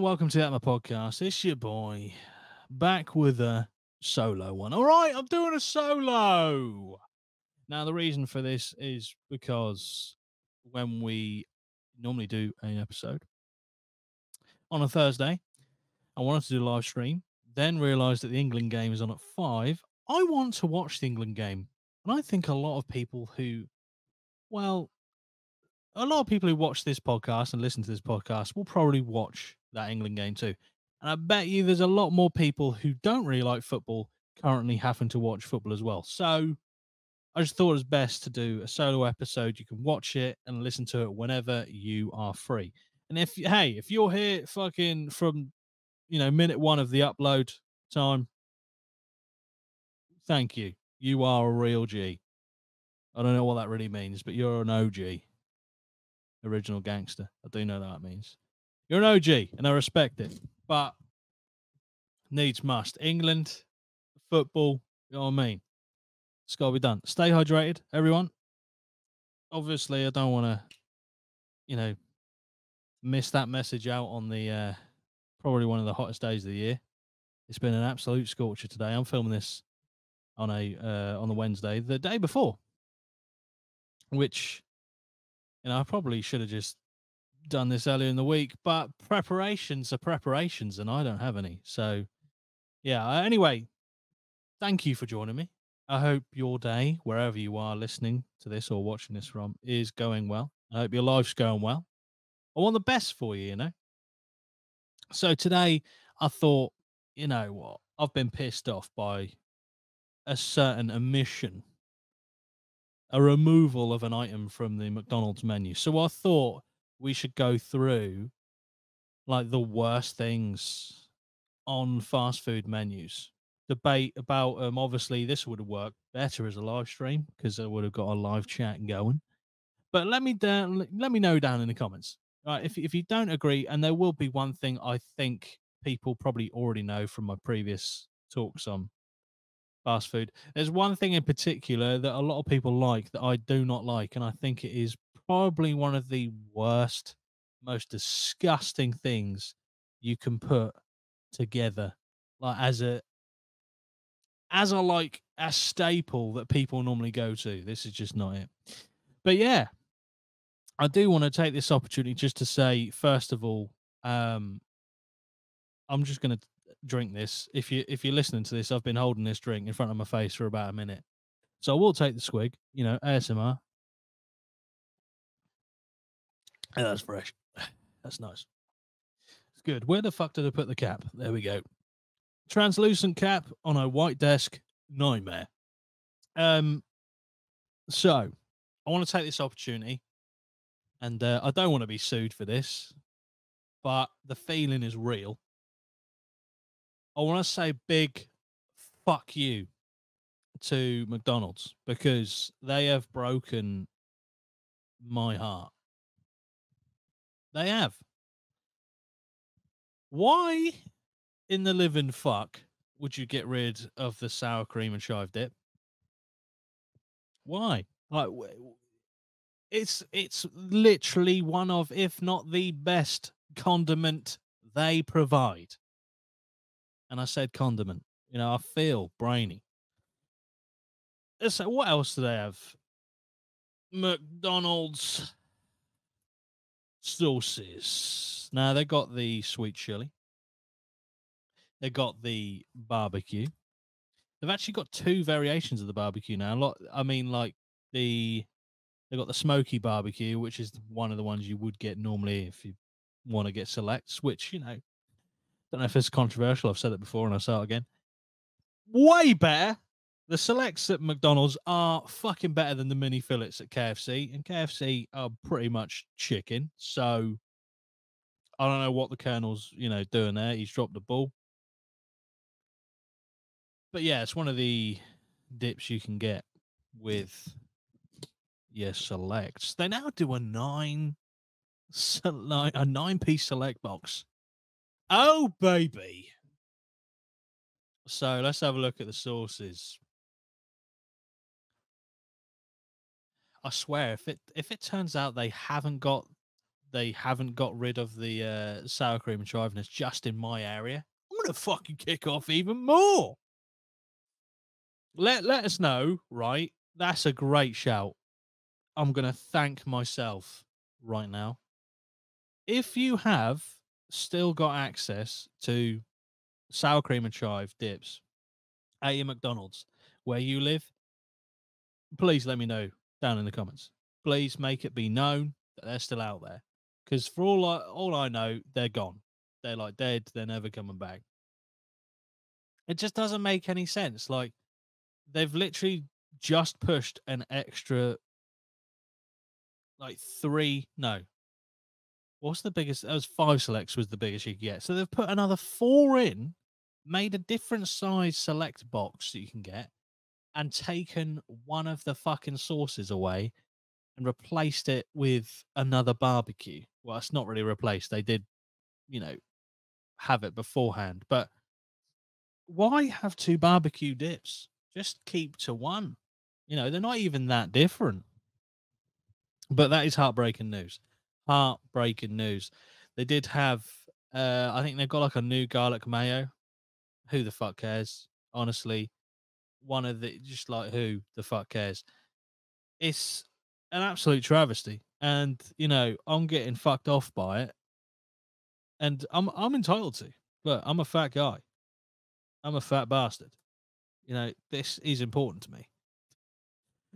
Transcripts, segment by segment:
and welcome to my Podcast. It's your boy back with a solo one. All right, I'm doing a solo. Now, the reason for this is because when we normally do an episode on a Thursday, I wanted to do a live stream, then realized that the England game is on at five. I want to watch the England game. And I think a lot of people who, well, a lot of people who watch this podcast and listen to this podcast will probably watch that England game too. And I bet you there's a lot more people who don't really like football currently having to watch football as well. So I just thought it was best to do a solo episode. You can watch it and listen to it whenever you are free. And if hey, if you're here fucking from you know minute one of the upload time, thank you. You are a real G. I don't know what that really means, but you're an OG. Original gangster. I do know that means. You're an OG and I respect it. But needs must. England, football, you know what I mean? It's got to be done. Stay hydrated, everyone. Obviously, I don't want to, you know, miss that message out on the uh, probably one of the hottest days of the year. It's been an absolute scorcher today. I'm filming this on a uh, on the Wednesday, the day before, which you know I probably should have just done this earlier in the week, but preparations are preparations, and I don't have any. So, yeah. uh, Anyway, thank you for joining me. I hope your day, wherever you are listening to this or watching this from, is going well. I hope your life's going well. I want the best for you, you know. So today, I thought, you know what? I've been pissed off by a certain omission, a removal of an item from the McDonald's menu. So I thought we should go through like the worst things on fast food menus. Debate about um obviously this would have worked better as a live stream because I would have got a live chat going. But let me down let me know down in the comments. Right, if if you don't agree, and there will be one thing I think people probably already know from my previous talks on fast food. There's one thing in particular that a lot of people like that I do not like, and I think it is probably one of the worst, most disgusting things you can put together, like as a as a like a staple that people normally go to. This is just not it. But yeah, I do want to take this opportunity just to say, first of all, um, I'm just to drink this. If you if you're listening to this, I've been holding this drink in front of my face for about a minute, so I will take the swig. You know, ASMR. Yeah, that's fresh. That's nice. It's good. Where the fuck did I put the cap? There we go. Translucent cap on a white desk. Nightmare. Um. So, I want to take this opportunity, and uh, I don't want to be sued for this, but the feeling is real. I want to say big fuck you to McDonald's because they have broken my heart. They have. Why in the living fuck would you get rid of the sour cream and chive dip? Why? Like it's it's literally one of if not the best condiment they provide. And I said condiment. You know, I feel brainy. So what else do they have? McDonald's sauces. Now they got the sweet chili. They got the barbecue. They've actually got two variations of the barbecue now. Lot. I mean, like the they got the smoky barbecue, which is one of the ones you would get normally if you want to get selects. Which you know, don't know if it's controversial. I've said it before, and I'll say it again. Way better. The selects at McDonald's are fucking better than the mini fillets at KFC, and KFC are pretty much chicken. So I don't know what the Colonel's, you know, doing there. He's dropped the ball. But yeah, it's one of the dips you can get with your selects. They now do a nine, a nine piece select box. Oh baby! So let's have a look at the sauces. I swear, if it if it turns out they haven't got they haven't got rid of the uh, sour cream and chive just in my area, I'm gonna fucking kick off even more. Let let us know, right? That's a great shout. I'm gonna thank myself right now. If you have still got access to sour cream and chive dips at your McDonald's where you live, please let me know down in the comments. Please make it be known that they're still out there. Because for all I, all I know, they're gone. They're like dead. They're never coming back. It just doesn't make any sense. Like they've literally just pushed an extra, like three. No, what's the biggest? That was five selects was the biggest you could get. So they've put another four in, made a different size select box that you can get, and taken one of the fucking sauces away and replaced it with another barbecue. Well, it's not really replaced. They did, you know, have it beforehand. But why have two barbecue dips? Just keep to one. You know, they're not even that different. But that is heartbreaking news. Heartbreaking news. They did have, uh, I think they've got like a new garlic mayo. Who the fuck cares? Honestly, one of the just like who the fuck cares? It's an absolute travesty, and you know I'm getting fucked off by it, and I'm I'm entitled to. But I'm a fat guy. I'm a fat bastard. You know this is important to me.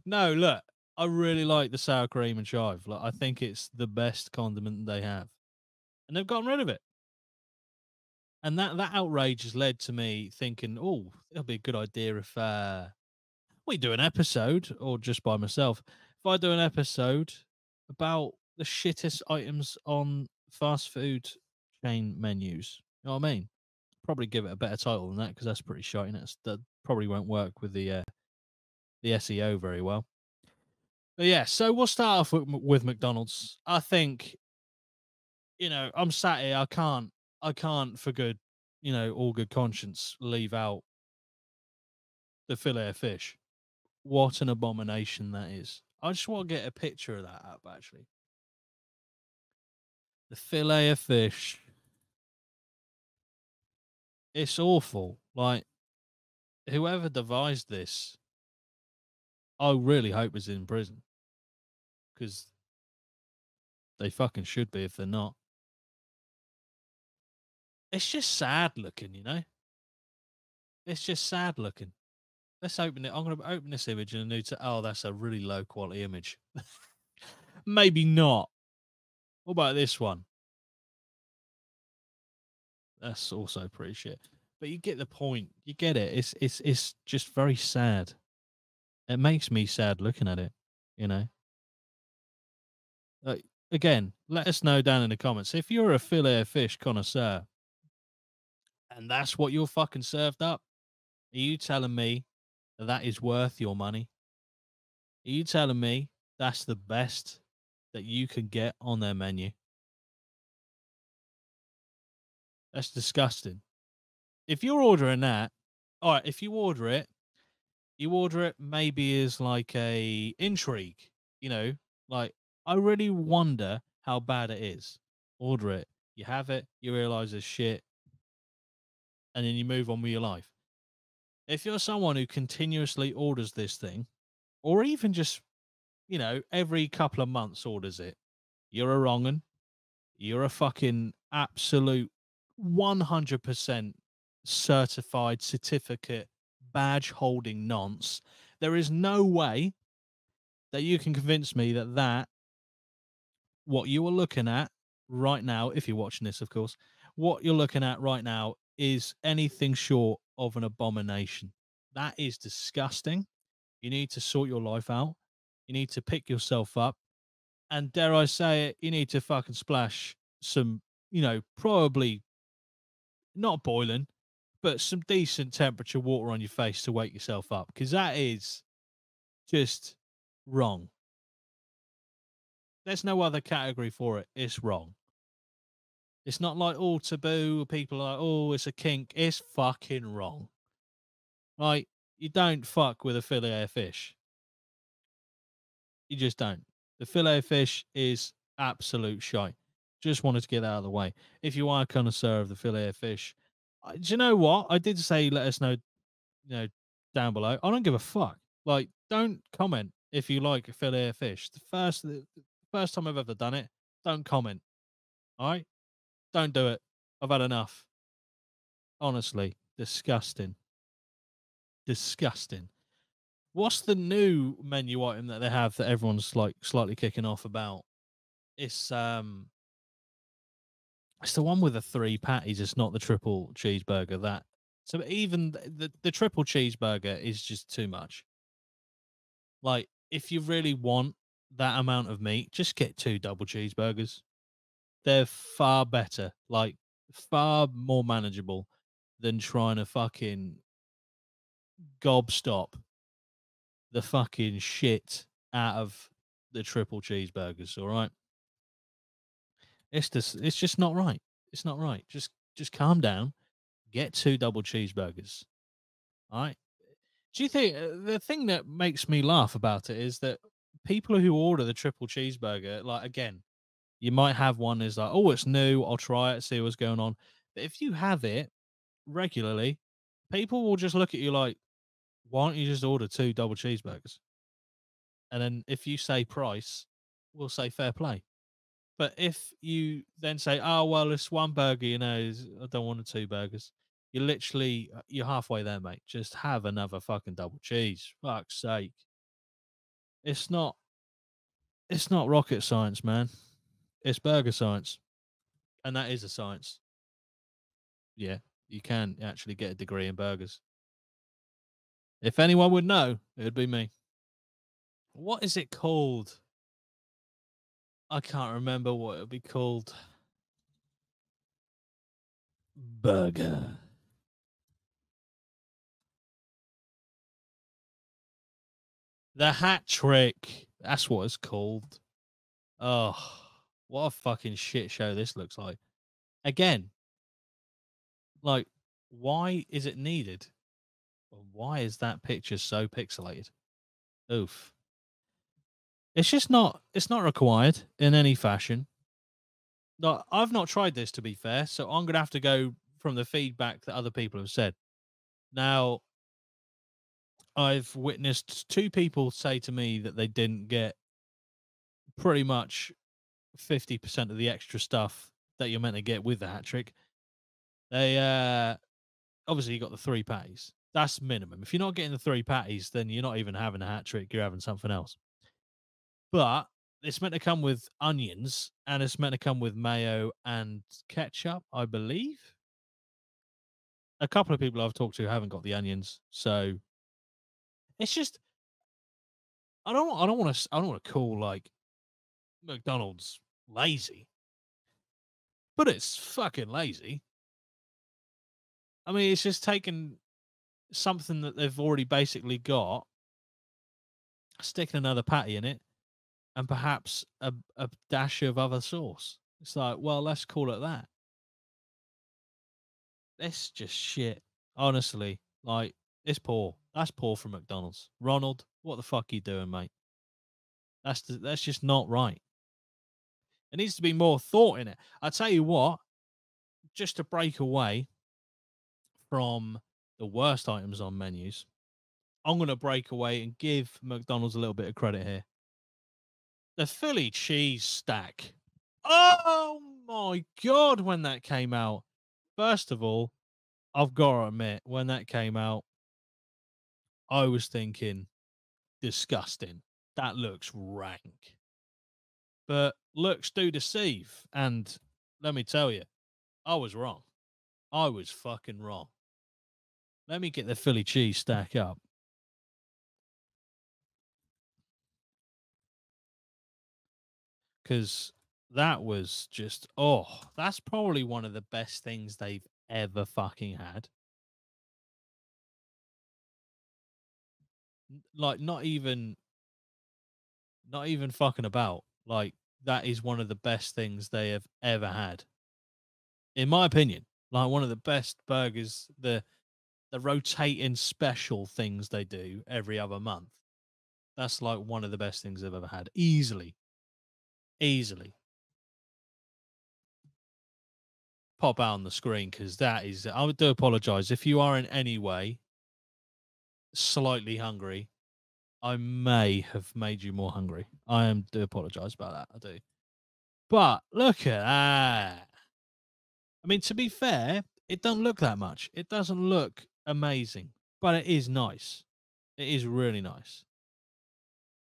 No, look, I really like the sour cream and chive. Like I think it's the best condiment they have, and they've gotten rid of it. And that that outrage has led to me thinking, oh, it'll be a good idea if uh, we do an episode, or just by myself, if I do an episode about the shittest items on fast food chain menus. You know what I mean? Probably give it a better title than that because that's pretty shite. And that probably won't work with the uh, the SEO very well. But yeah, so we'll start off with, with McDonald's. I think, you know, I'm sat here. I can't, I can't, for good, you know, all good conscience, leave out the fillet of fish. What an abomination that is. I just want to get a picture of that up, actually. The fillet of fish. It's awful. Like, whoever devised this, I really hope is in prison. Because they fucking should be if they're not. It's just sad looking, you know? It's just sad looking. Let's open it. I'm going to open this image in a new. T- oh, that's a really low quality image. Maybe not. What about this one? That's also pretty shit. But you get the point. You get it. It's it's it's just very sad. It makes me sad looking at it. You know. Uh, again, let us know down in the comments if you're a fillet fish connoisseur, and that's what you're fucking served up. Are you telling me that that is worth your money? Are you telling me that's the best that you can get on their menu? That's disgusting. If you're ordering that, all right, if you order it, you order it maybe as like a intrigue, you know, like I really wonder how bad it is. Order it, you have it, you realize it's shit, and then you move on with your life if you're someone who continuously orders this thing, or even just, you know, every couple of months orders it, you're a wrong'un. You're a fucking absolute 100% certified certificate badge holding nonce. There is no way that you can convince me that that, what you are looking at right now, if you're watching this, of course, what you're looking at right now is anything short of an abomination. That is disgusting. You need to sort your life out. You need to pick yourself up. And dare I say it, you need to fucking splash some, you know, probably not boiling, but some decent temperature water on your face to wake yourself up because that is just wrong. There's no other category for it. It's wrong. It's not like all taboo. People are like, oh, it's a kink. It's fucking wrong. Like, you don't fuck with a fillet of fish. You just don't. The fillet of fish is absolute shite. Just wanted to get out of the way. If you are a connoisseur of the fillet of fish, do you know what? I did say let us know, you know, down below. I don't give a fuck. Like, don't comment if you like fillet of fish. The first, the first time I've ever done it, don't comment. All right, don't do it. I've had enough. Honestly, disgusting. Disgusting. What's the new menu item that they have that everyone's like slightly kicking off about? It's um it's the one with the three patties, it's not the triple cheeseburger. That so even the, the, the triple cheeseburger is just too much. Like, if you really want that amount of meat, just get two double cheeseburgers. They're far better, like far more manageable than trying to fucking gobstop the fucking shit out of the triple cheeseburgers. All right, it's just it's just not right. It's not right. Just just calm down. Get two double cheeseburgers. All right. Do you think uh, the thing that makes me laugh about it is that people who order the triple cheeseburger, like again, you might have one is like, oh, it's new. I'll try it, see what's going on. But if you have it regularly, people will just look at you like, why don't you just order two double cheeseburgers? And then if you say price, we'll say fair play. But if you then say, oh, well, it's one burger, you know, I don't want two burgers. You're literally, uh, you're halfway there, mate. Just have another fucking double cheese. Fuck's sake. It's not, it's not rocket science, man. It's burger science. And that is a science. Yeah, you can actually get a degree in burgers. If anyone would know, it'd be me. What is it called? I can't remember what it would be called. Burger. The hat trick. That's what it's called. Oh, what a fucking shit show this looks like. Again, like, why is it needed? Why is that picture so pixelated? Oof. It's just not it's not required in any fashion. No, I've not tried this to be fair, so I'm gonna have to go from the feedback that other people have said. Now I've witnessed two people say to me that they didn't get pretty much 50% of the extra stuff that you're meant to get with the hat trick. They uh obviously you got the three patties. That's minimum. If you're not getting the three patties, then you're not even having a hat trick, you're having something else. But it's meant to come with onions and it's meant to come with mayo and ketchup, I believe. A couple of people I've talked to haven't got the onions, so it's just I don't I don't want to I don't want to call like McDonald's lazy. But it's fucking lazy. I mean, it's just taking something that they've already basically got, sticking another patty in it, and perhaps a, a dash of other sauce. It's like, well, let's call it that. It's just shit. Honestly, like it's poor. That's poor from McDonald's. Ronald, what the fuck are you doing, mate? That's the, that's just not right. There needs to be more thought in it. I tell you what, just to break away from the worst items on menus, I'm going to break away and give McDonald's a little bit of credit here. The Philly cheese stack. Oh my God, when that came out. First of all, I've got to admit, when that came out, I was thinking, disgusting. That looks rank. But looks do deceive. And let me tell you, I was wrong. I was fucking wrong. Let me get the Philly cheese stack up. Because that was just, oh, that's probably one of the best things they've ever fucking had. Like, not even, not even fucking about. Like, that is one of the best things they have ever had. In my opinion, like one of the best burgers, the the rotating special things they do every other month. That's like one of the best things I've ever had. Easily. Easily. pop out on the screen because that is. I do apologize if you are in any way slightly hungry. I may have made you more hungry. I am do apologize about that. I do. But look at that. I mean, to be fair, it doesn't look that much. It doesn't look amazing, but it is nice. It is really nice.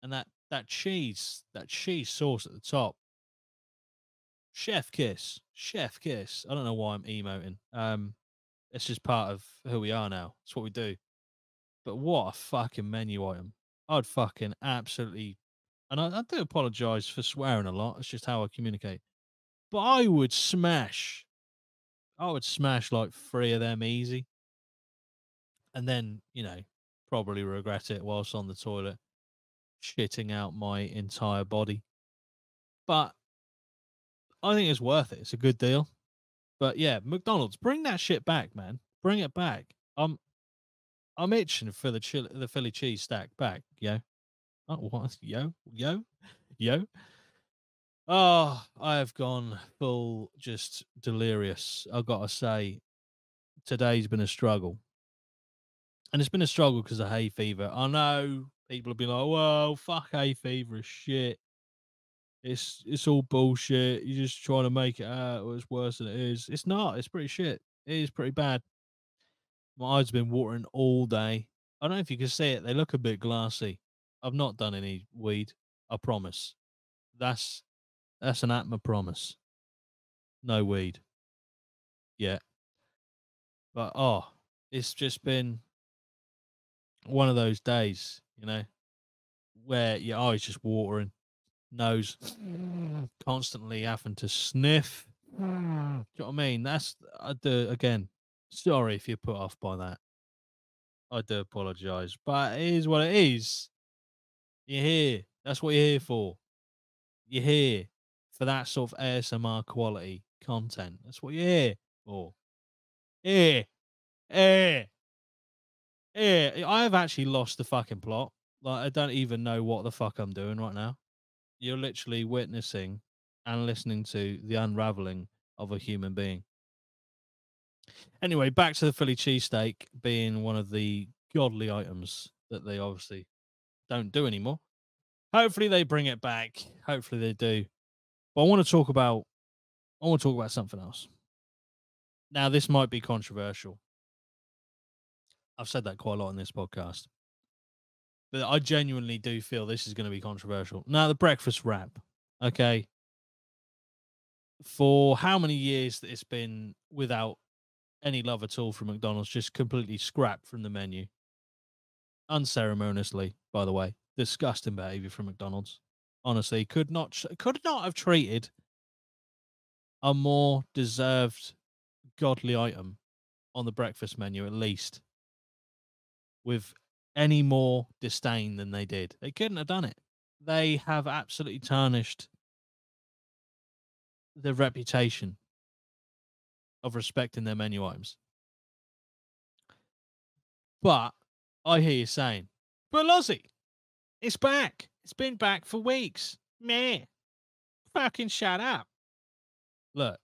And that that cheese, that cheese sauce at the top. Chef kiss. Chef kiss. I don't know why I'm emoting. Um it's just part of who we are now. It's what we do. But what a fucking menu item. I'd fucking absolutely and I, I do apologize for swearing a lot. It's just how I communicate. But I would smash I would smash like three of them easy. And then, you know, probably regret it whilst on the toilet, shitting out my entire body. But I think it's worth it. It's a good deal. But yeah, McDonald's, bring that shit back, man. Bring it back. I'm I'm itching for the chili, the Philly cheese stack back, yo. Oh, what? Yo, yo, yo. Oh, I have gone full just delirious. I've got to say, today's been a struggle. And it's been a struggle because of hay fever. I know people have been like, well, fuck hay fever is shit. It's it's all bullshit. You're just trying to make it out it's worse than it is. It's not. It's pretty shit. It is pretty bad. My eyes have been watering all day. I don't know if you can see it. They look a bit glassy. I've not done any weed. I promise. That's that's an APMA promise. No weed. Yeah. But oh, it's just been one of those days, you know, where your eyes just watering, nose constantly having to sniff. Do you know what I mean? That's I do again. Sorry if you're put off by that. I do apologize, but it is what it is. You're here. That's what you're here for. You're here for that sort of ASMR quality content. That's what you're here for. Here. Here. Here. I've actually lost the fucking plot. Like, I don't even know what the fuck I'm doing right now. You're literally witnessing and listening to the unraveling of a human being. Anyway, back to the Philly cheesesteak being one of the godly items that they obviously don't do anymore. Hopefully they bring it back. Hopefully they do. But I want to talk about I want to talk about something else. Now, this might be controversial. I've said that quite a lot in this podcast. But I genuinely do feel this is going to be controversial. Now, the breakfast wrap, okay? For how many years that it's been without any love at all from McDonald's, just completely scrapped from the menu. Unceremoniously, by the way. Disgusting behavior from McDonald's honestly could not could not have treated a more deserved godly item on the breakfast menu at least with any more disdain than they did. They couldn't have done it. They have absolutely tarnished the reputation of respecting their menu items. But I hear you saying, but Lozzie, it's back. It's been back for weeks. Meh. Fucking shut up. Look,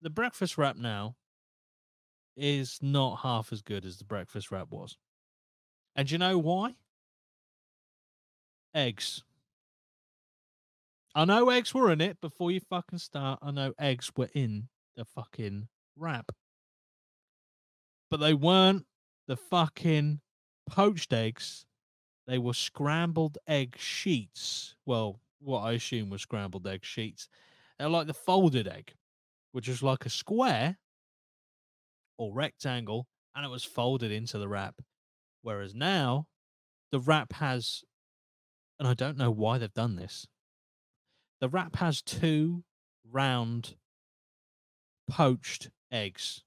the breakfast wrap now is not half as good as the breakfast wrap was. And you know why? Eggs. I know eggs were in it before you fucking start. I know eggs were in the fucking wrap. But they weren't the fucking poached eggs they were scrambled egg sheets. Well, what I assume was scrambled egg sheets. They're like the folded egg, which is like a square or rectangle, and it was folded into the wrap. Whereas now, the wrap has, and I don't know why they've done this, the wrap has two round poached eggs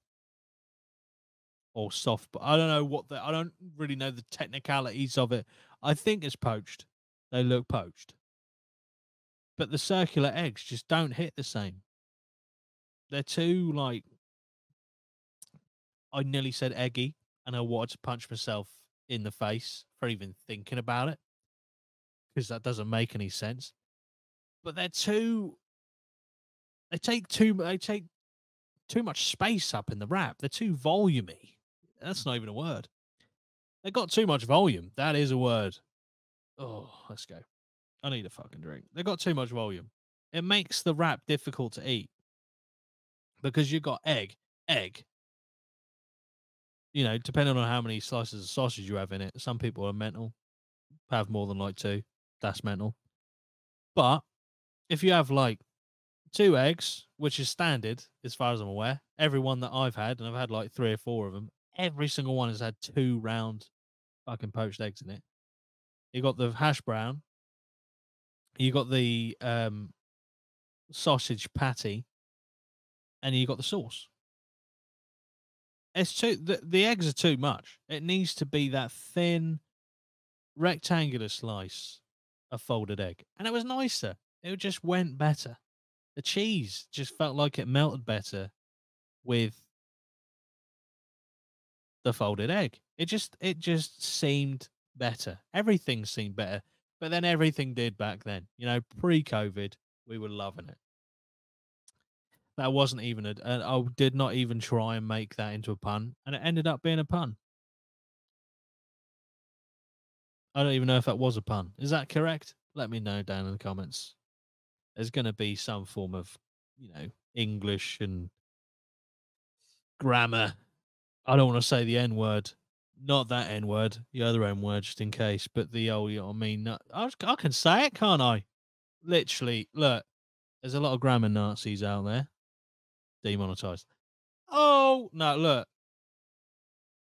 or soft, but I don't know what the I don't really know the technicalities of it. I think it's poached. They look poached. But the circular eggs just don't hit the same. They're too like I nearly said eggy and I wanted to punch myself in the face for even thinking about it. Because that doesn't make any sense. But they're too they take too they take too much space up in the wrap. They're too volumey. That's not even a word. They got too much volume. That is a word. Oh, let's go. I need a fucking drink. They got too much volume. It makes the wrap difficult to eat because you've got egg, egg. You know, depending on how many slices of sausage you have in it, some people are mental, have more than like two. That's mental. But if you have like two eggs, which is standard as far as I'm aware, every one that I've had, and I've had like three or four of them, every single one has had two round fucking poached eggs in it. You got the hash brown, you got the um sausage patty, and you got the sauce. It's too the, the eggs are too much. It needs to be that thin rectangular slice of folded egg. And it was nicer. It just went better. The cheese just felt like it melted better with the folded egg. It just it just seemed better. Everything seemed better. But then everything did back then. You know, pre-COVID, we were loving it. That wasn't even a. I did not even try and make that into a pun, and it ended up being a pun. I don't even know if that was a pun. Is that correct? Let me know down in the comments. There's going to be some form of, you know, English and grammar. I don't want to say the N word, not that N word, the other N word, just in case. But the old, you know what I mean? I, I can say it, can't I? Literally, look, there's a lot of grammar Nazis out there demonetized. Oh no, look.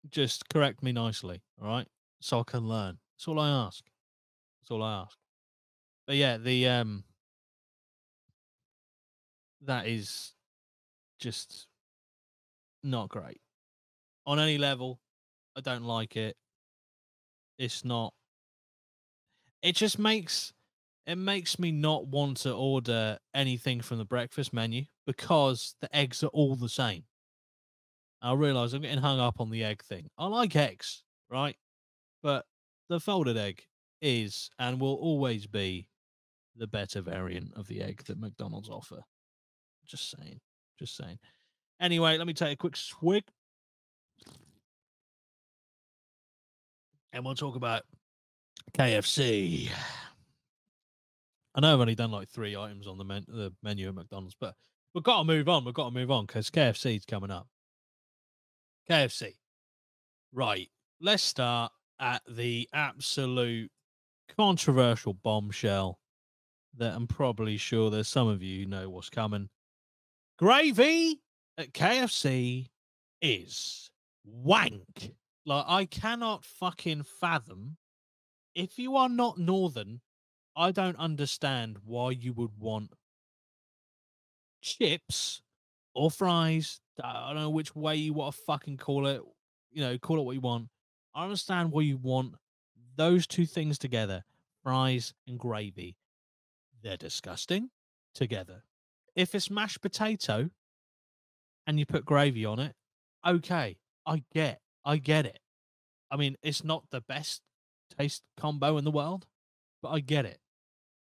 Just correct me nicely, all right? So I can learn. That's all I ask. That's all I ask. But yeah, the um that is just not great. On any level, I don't like it. It's not it just makes it makes me not want to order anything from the breakfast menu because the eggs are all the same. I realize I'm getting hung up on the egg thing. I like eggs, right? But the folded egg is and will always be the better variant of the egg that McDonald's offer. Just saying. Just saying. Anyway, let me take a quick swig. And we'll talk about KFC. I know I've only done like three items on the, men- the menu at McDonald's, but we've got to move on. We've got to move on because KFC's coming up. KFC. Right. Let's start at the absolute controversial bombshell that I'm probably sure there's some of you know what's coming. Gravy at KFC is wank. Like, I cannot fucking fathom. If you are not Northern, I don't understand why you would want chips or fries. I don't know which way you want to fucking call it. You know, call it what you want. I understand why you want those two things together fries and gravy. They're disgusting together. If it's mashed potato and you put gravy on it, okay, I get, I get it. I mean, it's not the best taste combo in the world, but I get it.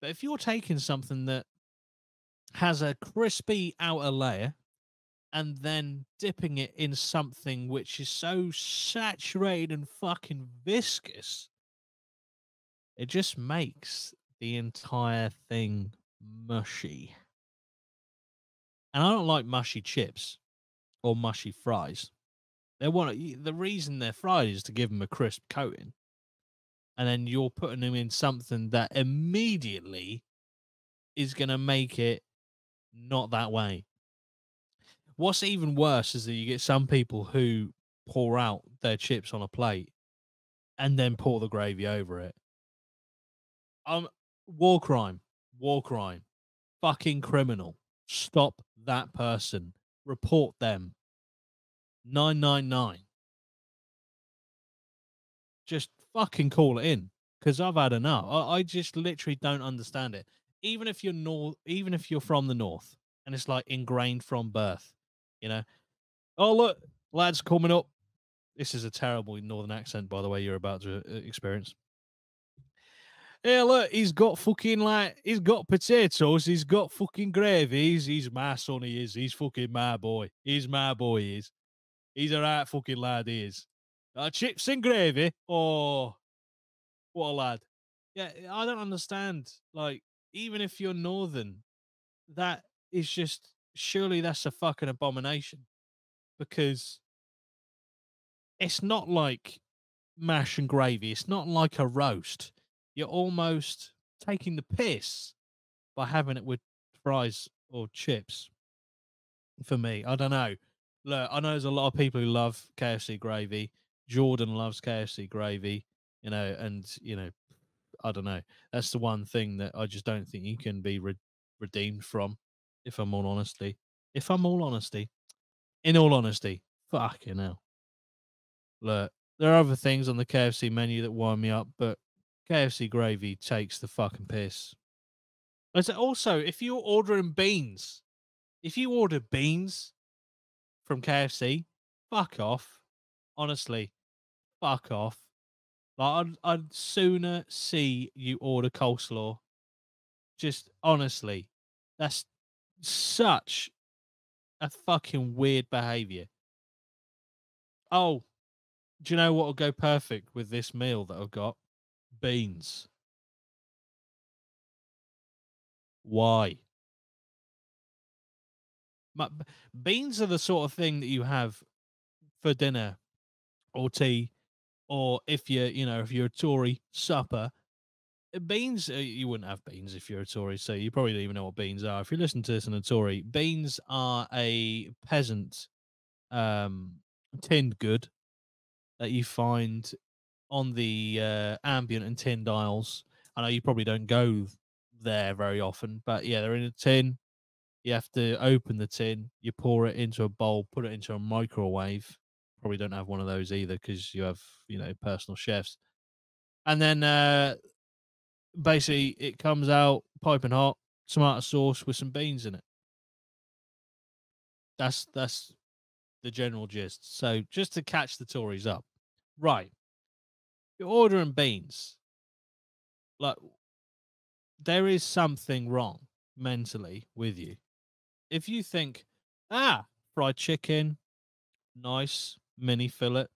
But if you're taking something that has a crispy outer layer and then dipping it in something which is so saturated and fucking viscous, it just makes the entire thing mushy. And I don't like mushy chips or mushy fries. They want the reason they're fried is to give them a crisp coating and then you're putting them in something that immediately is going to make it not that way. What's even worse is that you get some people who pour out their chips on a plate and then pour the gravy over it. Um, war crime, war crime, fucking criminal. Stop that person. Report them. 999. Just fucking call it in because I've had enough. I, I just literally don't understand it. Even if you're north, even if you're from the north, and it's like ingrained from birth, you know. Oh look, lads coming up. This is a terrible northern accent, by the way. You're about to uh, experience. Hey, look, he's got fucking like he's got potatoes, he's got fucking gravy. He's, he's my son, he is. He's fucking my boy. He's my boy, he is. He's a right fucking lad, he is. Uh, chips and gravy. Oh, what a lad. Yeah, I don't understand. Like, even if you're northern, that is just surely that's a fucking abomination because it's not like mash and gravy. It's not like a roast. You're almost taking the piss by having it with fries or chips. For me, I don't know. Look, I know there's a lot of people who love KFC gravy. Jordan loves KFC gravy, you know, and you know, I don't know. That's the one thing that I just don't think you can be re- redeemed from. If I'm all honesty, if I'm all honesty, in all honesty, fucking hell. Look, there are other things on the KFC menu that wind me up, but KFC gravy takes the fucking piss. As also, if you're ordering beans, if you order beans from KFC, fuck off. Honestly, fuck off. Like I'd, I'd sooner see you order coleslaw. Just honestly, that's such a fucking weird behavior. Oh, do you know what will go perfect with this meal that I've got? Beans. Why? beans are the sort of thing that you have for dinner or tea, or if you're, you know, if you're a Tory supper. Uh, beans, uh, you wouldn't have beans if you're a Tory, so you probably don't even know what beans are. If you listen to this in a Tory, beans are a peasant um, tinned good that you find on the uh, ambient and tin dials. I know you probably don't go there very often, but yeah, they're in a tin. You have to open the tin, you pour it into a bowl, put it into a microwave. Probably don't have one of those either because you have, you know, personal chefs. And then uh basically it comes out piping hot, tomato sauce with some beans in it. That's that's the general gist. So just to catch the Tories up, right? You're ordering beans. Like there is something wrong mentally with you. If you think, ah, fried chicken, nice mini fillet,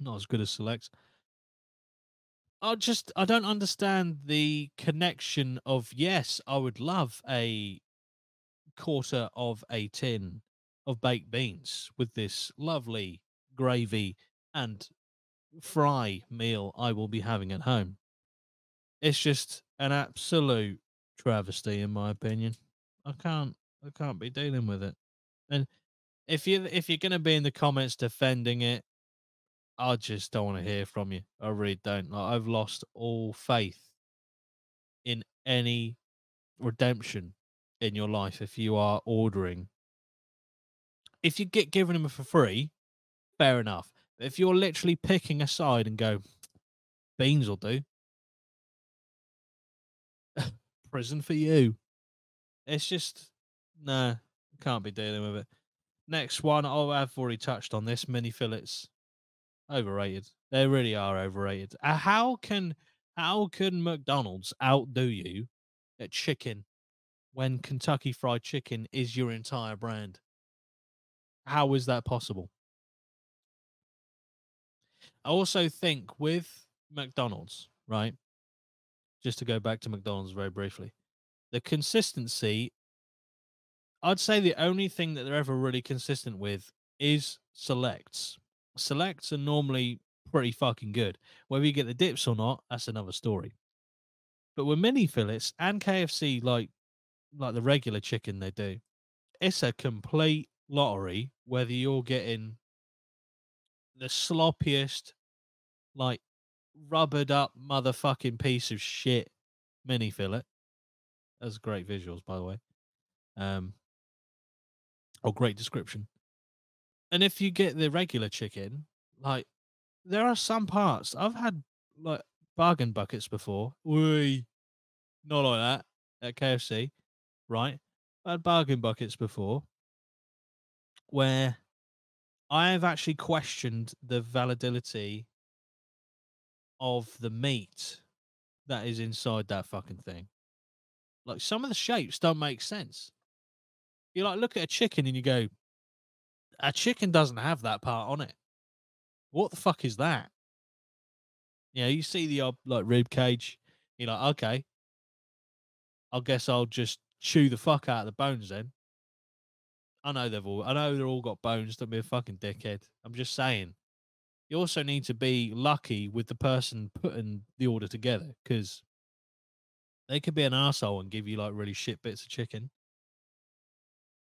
not as good as selects. I just I don't understand the connection of yes, I would love a quarter of a tin of baked beans with this lovely gravy and fry meal I will be having at home. It's just an absolute travesty, in my opinion. I can't, I can't be dealing with it. And if you if you're gonna be in the comments defending it, I just don't want to hear from you. I really don't. Like, I've lost all faith in any redemption in your life if you are ordering. If you get given them for free, fair enough. If you're literally picking a side and go, beans will do. Prison for you. It's just, nah, can't be dealing with it. Next one, oh, I've already touched on this mini fillets. Overrated. They really are overrated. Uh, how can how can McDonald's outdo you at chicken when Kentucky Fried Chicken is your entire brand? How is that possible? I also think with McDonald's, right? Just to go back to McDonald's very briefly, the consistency, I'd say the only thing that they're ever really consistent with is selects. Selects are normally pretty fucking good. Whether you get the dips or not, that's another story. But with mini fillets and KFC, like like the regular chicken they do, it's a complete lottery whether you're getting the sloppiest, like rubbered up motherfucking piece of shit mini fillet. That's great visuals, by the way. Um, or great description. And if you get the regular chicken, like there are some parts I've had like bargain buckets before. We not like that at KFC, right? I had bargain buckets before where I have actually questioned the validity of the meat that is inside that fucking thing. Like some of the shapes don't make sense. You like look at a chicken and you go, a chicken doesn't have that part on it. What the fuck is that? Yeah, you see the like rib cage. You're like, okay, I guess I'll just chew the fuck out of the bones then. I know they've all, I know they're all got bones. Don't be a fucking dickhead. I'm just saying. You also need to be lucky with the person putting the order together because they could be an asshole and give you like really shit bits of chicken.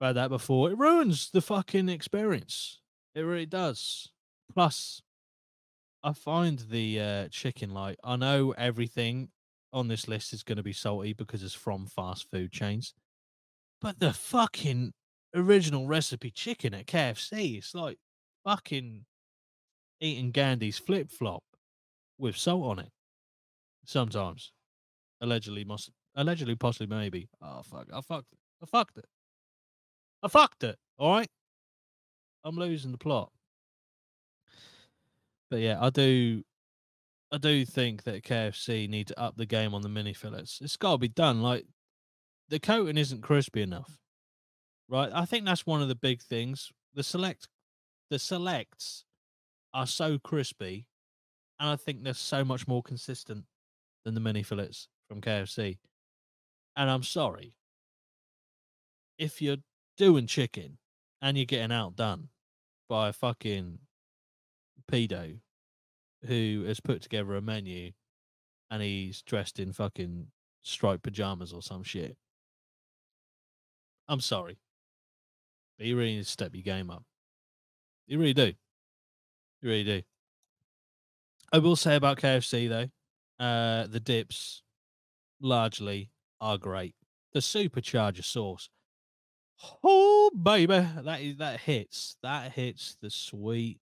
Had that before. It ruins the fucking experience. It really does. Plus, I find the uh, chicken like I know everything on this list is going to be salty because it's from fast food chains, but the fucking original recipe chicken at KFC, it's like fucking eating Gandhi's flip flop with salt on it. Sometimes, allegedly, must allegedly, possibly, maybe. Oh fuck! I fucked it. I fucked it. I fucked it. All right. I'm losing the plot. But yeah, I do I do think that KFC need to up the game on the mini fillets. It's got to be done. Like the coating isn't crispy enough, right? I think that's one of the big things. The select, the selects are so crispy, and I think they're so much more consistent than the mini fillets from KFC. And I'm sorry if you're doing chicken and you're getting outdone by a fucking pedo who has put together a menu and he's dressed in fucking striped pajamas or some shit. I'm sorry. But you really need to step your game up. You really do. You really do. I will say about KFC though, uh, the dips largely are great. The supercharger sauce. Oh baby, that is that hits. That hits the sweet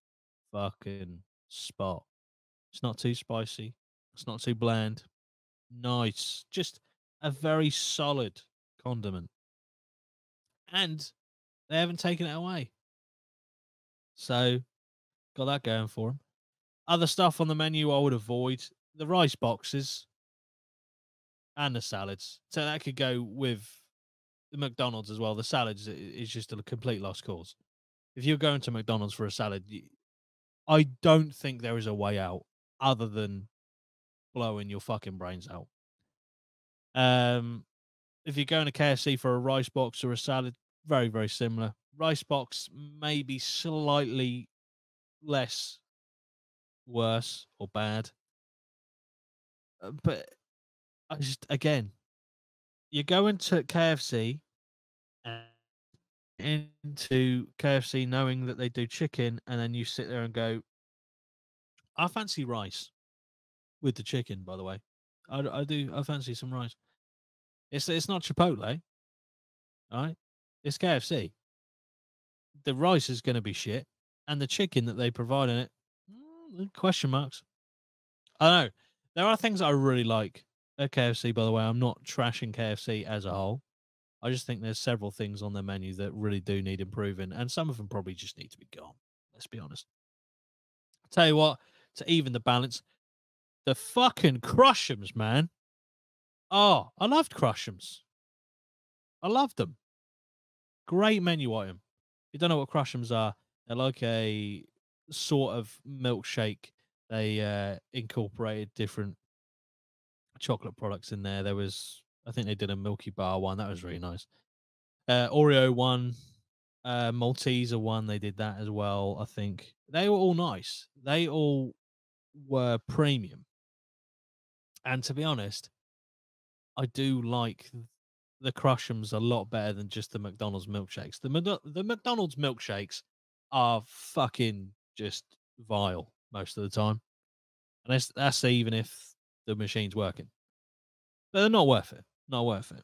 fucking spot. It's not too spicy. It's not too bland. Nice. Just a very solid condiment. And they haven't taken it away. So, got that going for them. Other stuff on the menu I would avoid the rice boxes and the salads. So that could go with the McDonald's as well. The salads is just a complete lost cause. If you're going to McDonald's for a salad, I don't think there is a way out other than blowing your fucking brains out. Um, if you're going to KFC for a rice box or a salad, very very similar. Rice box maybe slightly less worse or bad, uh, but I just again, you go into KFC into KFC knowing that they do chicken, and then you sit there and go, I fancy rice with the chicken. By the way, I, I do. I fancy some rice. It's it's not Chipotle, right? It's KFC. The rice is going to be shit, and the chicken that they provide in it, mm, question marks. I know there are things I really like at KFC. By the way, I'm not trashing KFC as a whole. I just think there's several things on their menu that really do need improving, and some of them probably just need to be gone. Let's be honest. i Tell you what, to even the balance. The fucking Krushems, man. Oh, I loved Krushems. I loved them. Great menu item. You don't know what Krushems are. They're like a sort of milkshake. They uh, incorporated different chocolate products in there. There was, I think they did a Milky Bar one. That was really nice. Uh, Oreo one, uh, Malteser one. They did that as well. I think they were all nice. They all were premium. And to be honest, I do like the Krushems a lot better than just the McDonald's milkshakes. The the McDonald's milkshakes are fucking just vile most of the time, and that's that's even if the machine's working. But they're not worth it. Not worth it.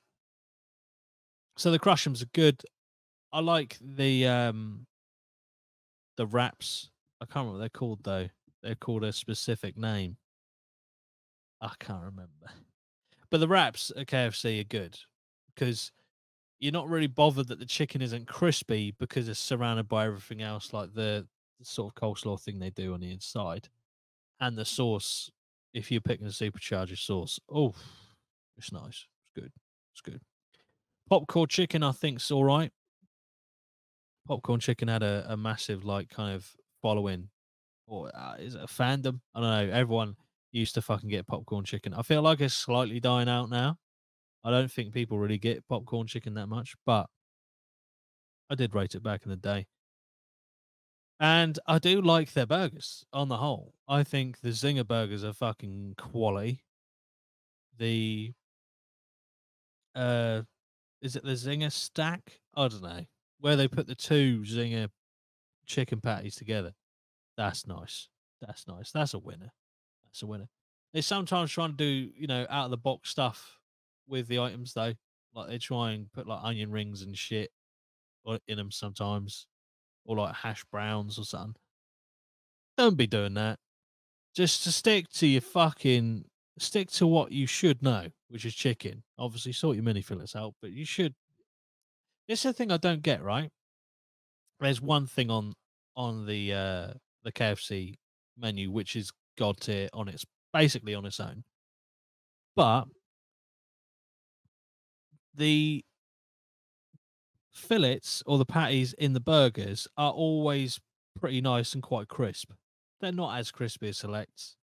So the Krushems are good. I like the um the wraps. I can't remember what they're called though they're called a specific name. I can't remember. But the wraps at KFC are good because you're not really bothered that the chicken isn't crispy because it's surrounded by everything else, like the, sort of coleslaw thing they do on the inside. And the sauce if you're picking a supercharger sauce. Oh, it's nice. It's good. It's good. Popcorn chicken, I think's all right. Popcorn chicken had a, a massive like kind of following, or uh, is it a fandom? I don't know. Everyone used to fucking get popcorn chicken. I feel like it's slightly dying out now. I don't think people really get popcorn chicken that much, but I did rate it back in the day. And I do like their burgers on the whole. I think the Zinger burgers are fucking quality. The uh is it the Zinger stack? I don't know. Where they put the two Zinger chicken patties together. That's nice. That's nice. That's a winner. That's a winner. They sometimes try and do, you know, out of the box stuff with the items though. Like they try and put like onion rings and shit in them sometimes or like hash browns or something. Don't be doing that. Just to stick to your fucking stick to what you should know, which is chicken. Obviously, sort your mini fillets out, but you should. This is the thing I don't get. Right, there's one thing on on the uh the KFC menu which is god tier on its basically on its own, but the fillets or the patties in the burgers are always pretty nice and quite crisp. They're not as crispy as selects,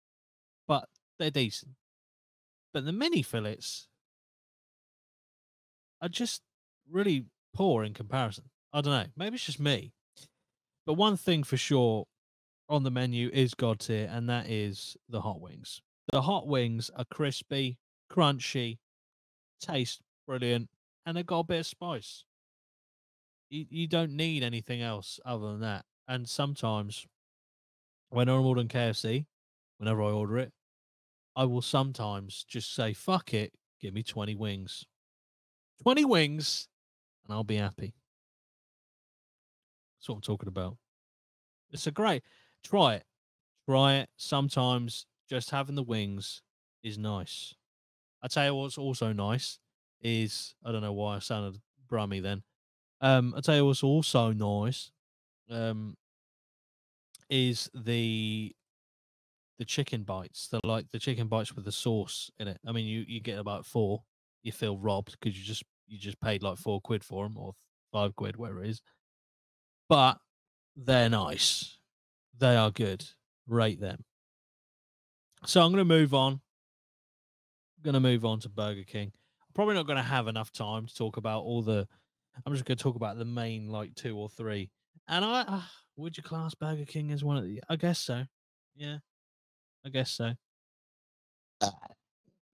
but they're decent. But the mini fillets are just really poor in comparison. I don't know. Maybe it's just me. But one thing for sure on the menu is God tier, and that is the hot wings. The hot wings are crispy, crunchy, taste brilliant, and they've got a bit of spice you, you don't need anything else other than that. And sometimes when I'm ordering KFC, whenever I order it, I will sometimes just say, fuck it, give me 20 wings. 20 wings, and I'll be happy. That's what I'm talking about. It's a great, try it. Try it. Sometimes just having the wings is nice. I tell you what's also nice is, I don't know why I sounded brummy then. Um, I tell you what's also nice, um, is the the chicken bites. The like the chicken bites with the sauce in it. I mean, you you get about four. You feel robbed because you just you just paid like four quid for them or five quid, whatever it is. But they're nice. They are good. Rate them. So I'm going to move on. I'm going to move on to Burger King. Probably not going to have enough time to talk about all the I'm just going to talk about the main like two or three. And I uh, would you class Burger King as one of the? I guess so. Yeah, I guess so.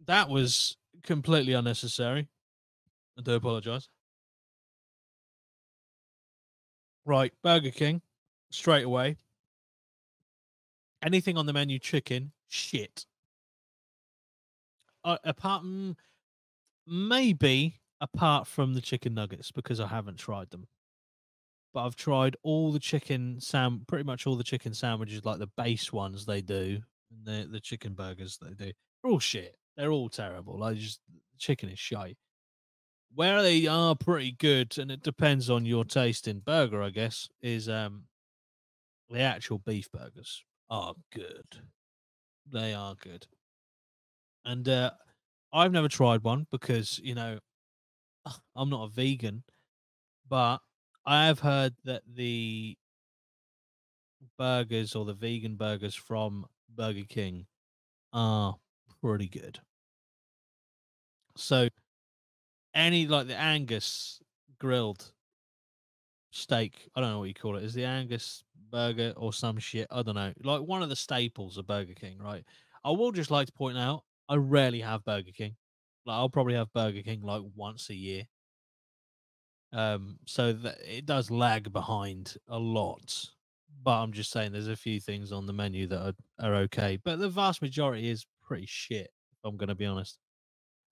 That was completely unnecessary. I do apologize. Right, Burger King, straight away. Anything on the menu, chicken, shit. Uh, apart from maybe apart from the chicken nuggets because I haven't tried them. But I've tried all the chicken sam, pretty much all the chicken sandwiches, like the base ones they do, and the the chicken burgers they do. They're all shit. They're all terrible. Like just chicken is shite. Where they are pretty good, and it depends on your taste in burger, I guess, is um the actual beef burgers are good. They are good. And uh I've never tried one because, you know, I'm not a vegan, but I have heard that the burgers or the vegan burgers from Burger King are pretty good. So any like the Angus grilled steak, I don't know what you call it, is the Angus burger or some shit, I don't know. Like one of the staples of Burger King, right? I will just like to point out I rarely have Burger King. Like I'll probably have Burger King like once a year. Um, so that it does lag behind a lot. But I'm just saying, there's a few things on the menu that are, are okay, but the vast majority is pretty shit. If I'm going to be honest.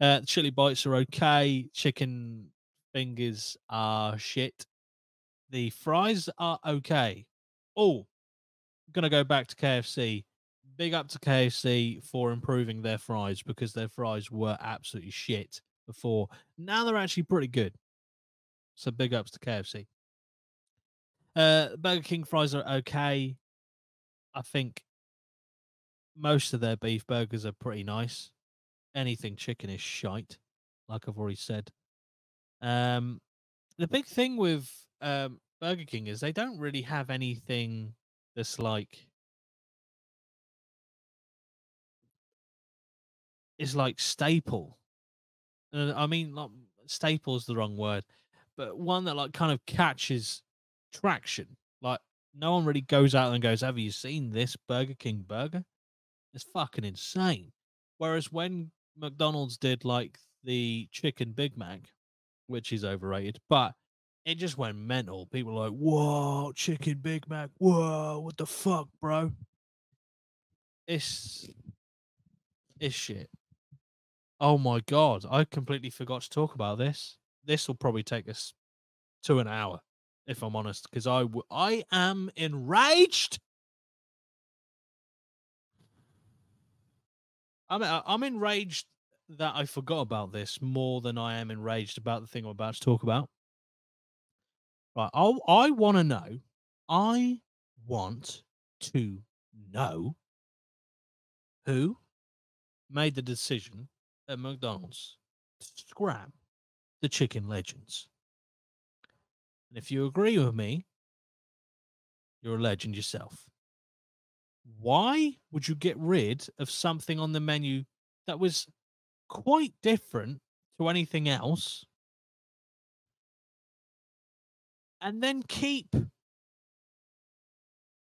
Uh, chili bites are okay. Chicken fingers are shit. The fries are okay. Oh, gonna go back to KFC big up to KFC for improving their fries because their fries were absolutely shit before. Now they're actually pretty good. So big ups to KFC. Uh, Burger King fries are okay. I think most of their beef burgers are pretty nice. Anything chicken is shite, like I've already said. Um, the big thing with um, Burger King is they don't really have anything that's like is like staple. Uh, I mean, like staple is the wrong word, but one that like kind of catches traction. Like no one really goes out and goes, "Have you seen this Burger King burger?" It's fucking insane. Whereas when McDonald's did like the chicken Big Mac, which is overrated, but it just went mental. People were like, "Whoa, chicken Big Mac! Whoa, what the fuck, bro?" It's it's shit. Oh my god, I completely forgot to talk about this. This will probably take us to an hour, if I'm honest, because I w- I am enraged. I'm uh, I'm enraged that I forgot about this more than I am enraged about the thing I'm about to talk about. Right, I I want to know. I want to know who made the decision at McDonald's to scrap the chicken legends. And if you agree with me, you're a legend yourself. Why would you get rid of something on the menu that was quite different to anything else and then keep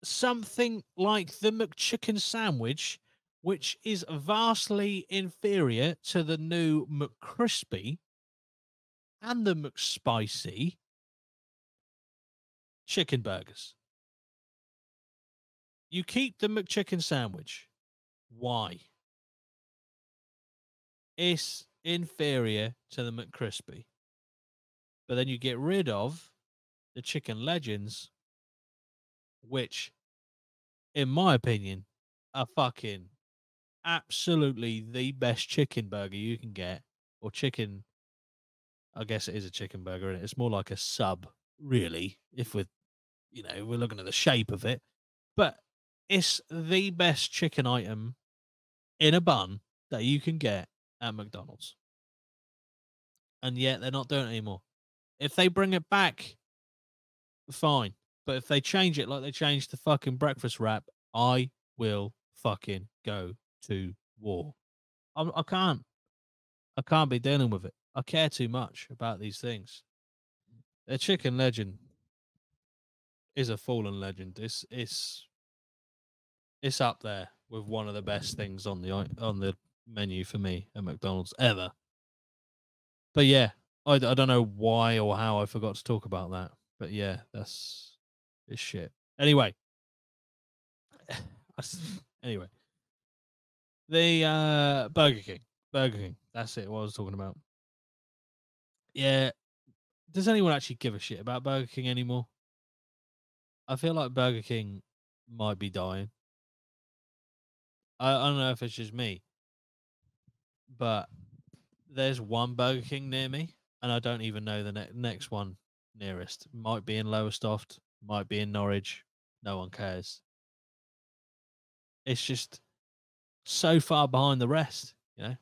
something like the McChicken sandwich, which is vastly inferior to the new McCrispy and the McSpicy chicken burgers. You keep the McChicken sandwich. Why? It's inferior to the McCrispy. But then you get rid of the chicken legends, which, in my opinion, are fucking absolutely the best chicken burger you can get, or chicken. I guess it is a chicken burger, and it? it's more like a sub, really. If we're, you know, we're looking at the shape of it, but it's the best chicken item in a bun that you can get at McDonald's, and yet they're not doing it anymore. If they bring it back fine. But if they change it like they changed the fucking breakfast wrap, I will fucking go to war. I'm, I can't. I can't be dealing with it. I care too much about these things. A chicken legend is a fallen legend. It's it's it's up there with one of the best things on the on the menu for me at McDonald's ever. But yeah, I, I don't know why or how I forgot to talk about that. But yeah, that's it's shit. Anyway, anyway, the uh, Burger King, Burger King. That's it. What I was talking about. Yeah. Does anyone actually give a shit about Burger King anymore? I feel like Burger King might be dying. I, I don't know if it's just me, but there's one Burger King near me, and I don't even know the ne- next one nearest. Might be in Lowestoft, might be in Norwich. No one cares. It's just so far behind the rest, you know.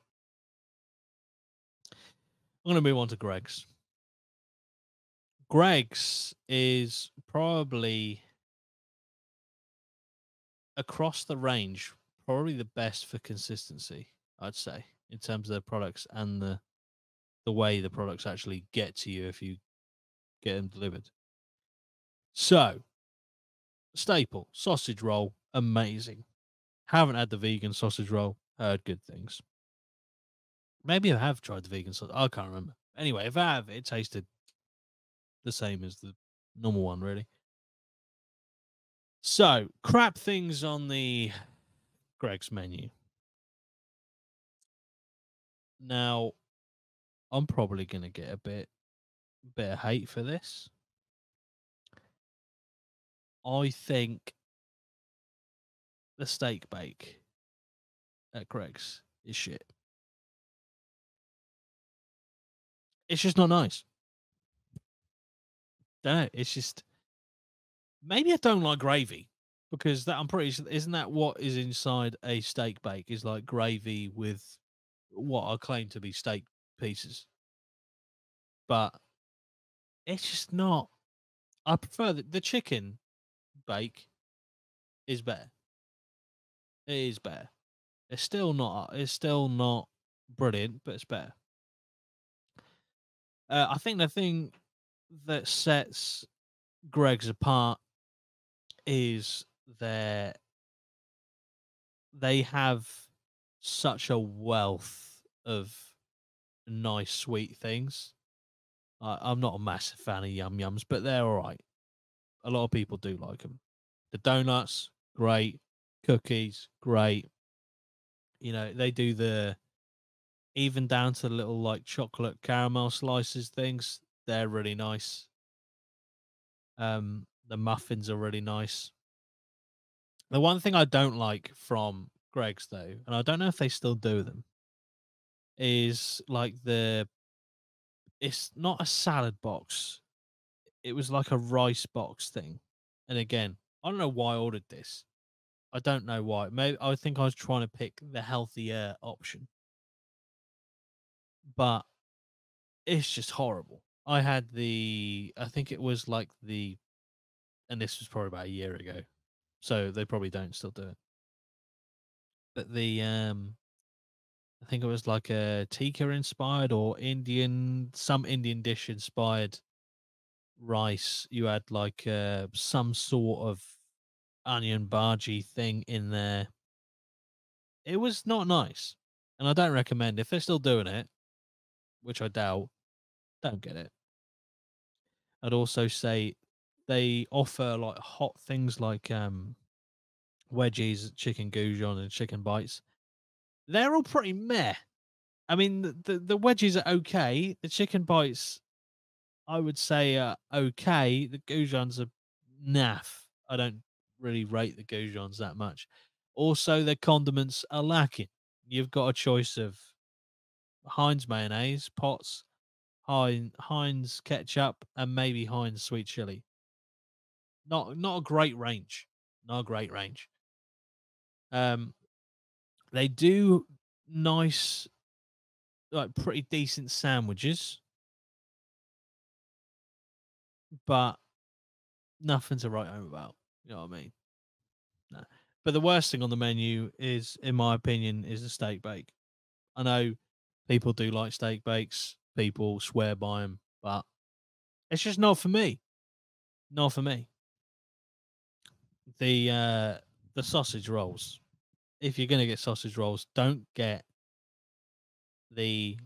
I'm going to move on to Greggs. Greggs is probably across the range, probably the best for consistency, I'd say, in terms of their products and the the way the products actually get to you if you get them delivered. So, staple sausage roll, amazing. Haven't had the vegan sausage roll, heard good things. Maybe I have tried the vegan sausage. I can't remember. Anyway, if I have, it tasted the same as the normal one, really. So, crap things on the Greggs menu. Now, I'm probably going to get a bit bit of hate for this. I think the steak bake at Greggs is shit. It's just not nice. Don't know. It's just maybe I don't like gravy. because that I'm pretty sure isn't that what is inside a steak bake is like gravy with what I claim to be steak pieces. But it's just not. I prefer the, the chicken bake is better. It is better. It's still not. It's still not brilliant, but it's better. Uh, I think the thing that sets Greggs apart is their they have such a wealth of nice sweet things. I, I'm not a massive fan of yum yums, but they're all right. A lot of people do like them. The donuts, great. Cookies, great. You know, they do the even down to the little like chocolate caramel slices things. They're really nice. Um, the muffins are really nice. The one thing I don't like from Greggs though, and I don't know if they still do them, is like the it's not a salad box. It was like a rice box thing. And again, I don't know why I ordered this. I don't know why. Maybe I think I was trying to pick the healthier option. But it's just horrible. I had the I think it was like the and this was probably about a year ago. So they probably don't still do it. But the um I think it was like a tikka inspired or Indian some Indian dish inspired rice. You had like uh, some sort of onion bhaji thing in there. It was not nice. And I don't recommend if they're still doing it, which I doubt, don't get it. I'd also say they offer like hot things like um wedgies, chicken goujon, and chicken bites. They're all pretty meh. I mean, the, the, the wedges are okay. The chicken bites, I would say, okay. The goujons are naff. I don't really rate the goujons that much. Also, the condiments are lacking. You've got a choice of Heinz mayonnaise, pots, Heinz ketchup, and maybe Heinz sweet chili. Not not a great range. Not a great range. Um, they do nice, like pretty decent sandwiches, but nothing to write home about. You know what I mean? No. But the worst thing on the menu is, in my opinion, is the steak bake. I know people do like steak bakes. People swear by them, but it's just not for me. Not for me. The uh the sausage rolls. If you're gonna get sausage rolls, don't get the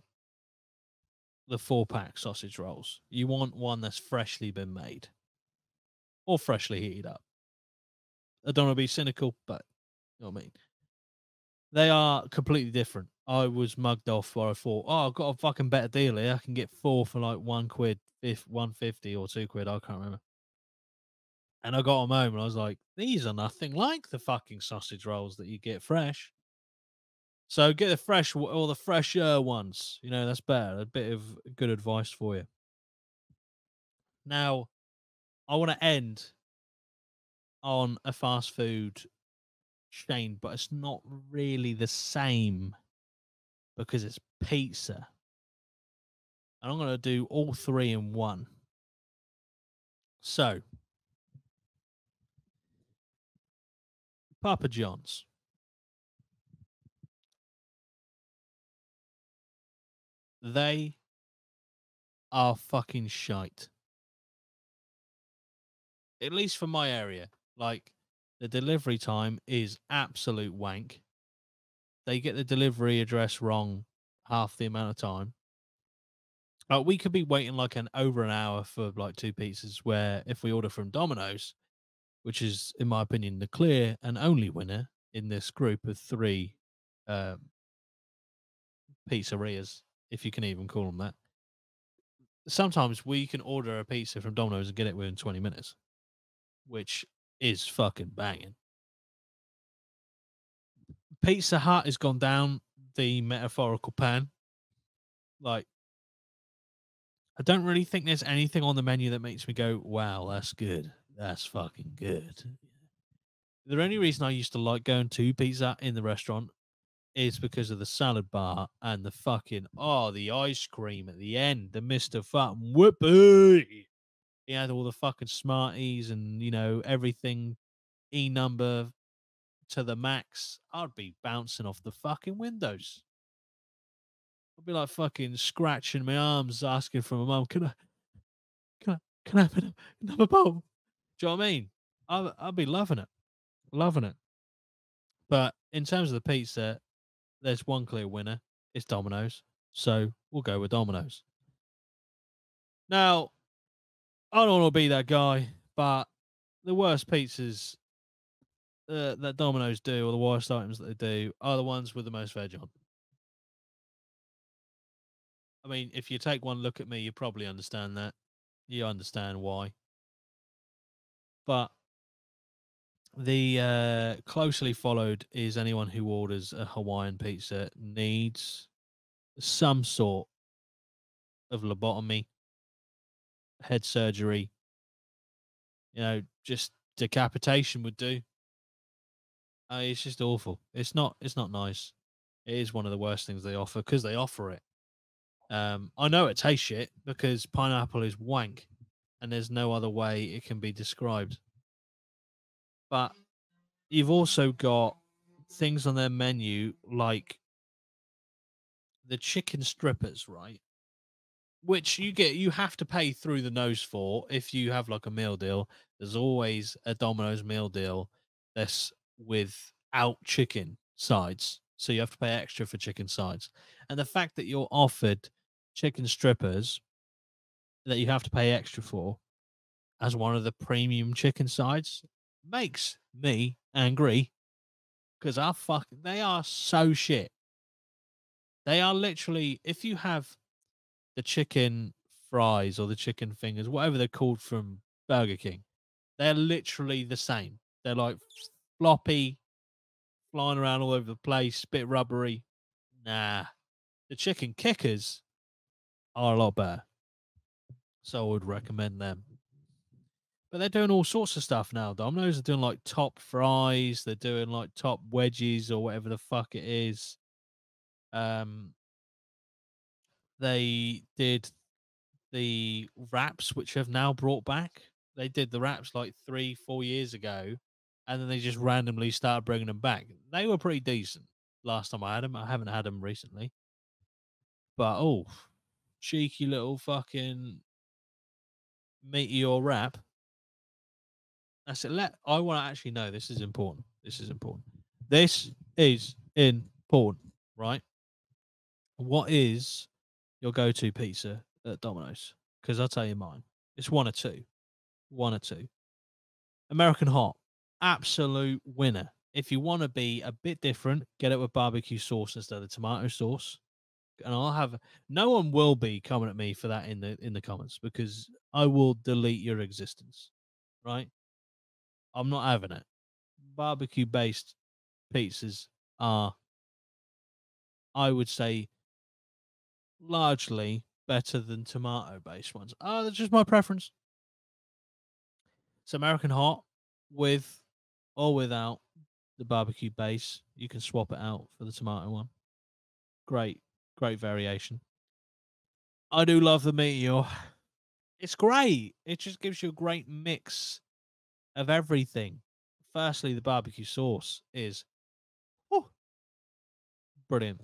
the four pack sausage rolls. You want one that's freshly been made or freshly heated up. I don't want to be cynical, but you know what I mean. They are completely different. I was mugged off where I thought, oh, I've got a fucking better deal here. I can get four for like one quid, if one fifty or two quid. I can't remember. And I got them home and I was like, these are nothing like the fucking sausage rolls that you get fresh. So get the fresh or the fresher ones. You know, that's better. A bit of good advice for you. Now, I want to end on a fast food chain, but it's not really the same because it's pizza. And I'm going to do all three in one. So, Papa John's. They are fucking shite at least for my area, like the delivery time is absolute wank. They get the delivery address wrong half the amount of time. Uh, we could be waiting like an over an hour for like two pizzas. Where if we order from Domino's, which is in my opinion the clear and only winner in this group of three um, pizzerias, if you can even call them that. Sometimes we can order a pizza from Domino's and get it within 20 minutes which is fucking banging. Pizza Hut has gone down the metaphorical pan. Like, I don't really think there's anything on the menu that makes me go, wow, that's good. That's fucking good. The only reason I used to like going to Pizza in the restaurant is because of the salad bar and the fucking oh the ice cream at the end, the Mister Fucking Whoopie. He had all the fucking Smarties and you know everything e number to the max. I'd be bouncing off the fucking windows. I'd be like fucking scratching my arms, asking for my mum, "Can I, can I, can I have another bowl?" Do you know what I mean? I'd, I'd be loving it, loving it. But in terms of the pizza, there's one clear winner. It's Domino's. So we'll go with Domino's. Now, I don't want to be that guy, but the worst pizzas uh, that Domino's do, or the worst items that they do, are the ones with the most veg on. I mean, if you take one look at me, you probably understand that. You understand why. But the uh, closely followed is anyone who orders a Hawaiian pizza needs some sort of lobotomy, head surgery. You know, just decapitation would do. It's just awful. It's not. It's not nice. It is one of the worst things they offer because they offer it. Um, I know it tastes shit because pineapple is wank, and there's no other way it can be described but you've also got things on their menu like the chicken strippers, right? Which you get, you have to pay through the nose for if you have like a meal deal. There's always a Domino's meal deal that's without chicken sides. So you have to pay extra for chicken sides. And the fact that you're offered chicken strippers that you have to pay extra for as one of the premium chicken sides makes me angry because I fuck they are so shit. They are literally if you have the chicken fries or the chicken fingers, whatever they're called from Burger King, they're literally the same. They're like floppy, flying around all over the place, bit rubbery. Nah. The chicken kickers are a lot better. So I would recommend them. But they're doing all sorts of stuff now. Domino's are doing like top fries. They're doing like top wedges or whatever the fuck it is. Um, they did the wraps, which have now brought back. They did the wraps like three, four years ago, and then they just mm-hmm. randomly started bringing them back. They were pretty decent last time I had them. I haven't had them recently, but oh, cheeky little fucking Meateor wrap I said, let I want to actually know this is important. This is important. This is important, right? What is your go-to pizza at Domino's? Because I'll tell you mine. It's one or two. One or two. American hot, absolute winner. If you want to be a bit different, get it with barbecue sauce instead of tomato sauce. And I'll have no one will be coming at me for that in the in the comments because I will delete your existence. Right? I'm not having it. Barbecue based pizzas are, I would say, largely better than tomato based ones. Oh, that's just my preference. It's American hot with or without the barbecue base. You can swap it out for the tomato one. Great, great variation. I do love the Meateor. It's great. It just gives you a great mix of everything. Firstly, the barbecue sauce is oh, brilliant.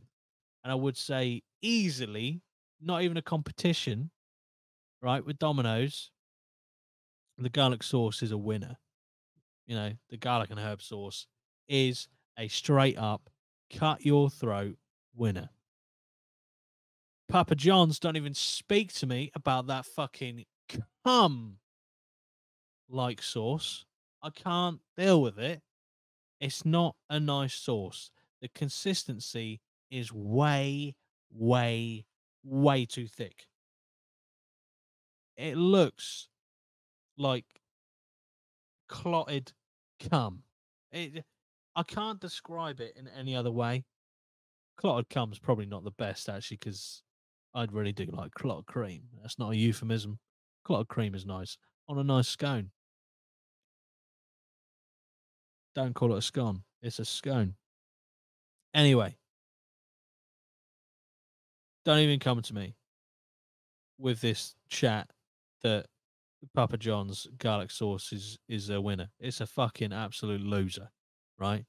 And I would say easily, not even a competition, right? With Domino's, the garlic sauce is a winner. You know, the garlic and herb sauce is a straight up cut your throat winner. Papa John's don't even speak to me about that fucking cum like sauce. I can't deal with it. It's not a nice sauce. The consistency is way, way, way too thick. It looks like clotted cum. It, I can't describe it in any other way. Clotted cum's probably not the best actually, because I'd really do like clotted cream. That's not a euphemism. Clotted cream is nice on a nice scone. Don't call it a scone. It's a scone. Anyway, don't even come to me with this chat that Papa John's garlic sauce is is a winner. It's a fucking absolute loser, right?